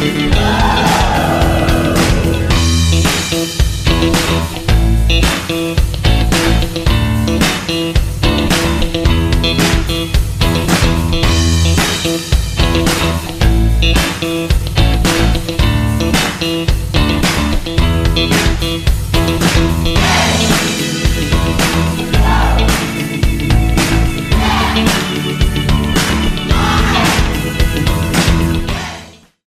Bye.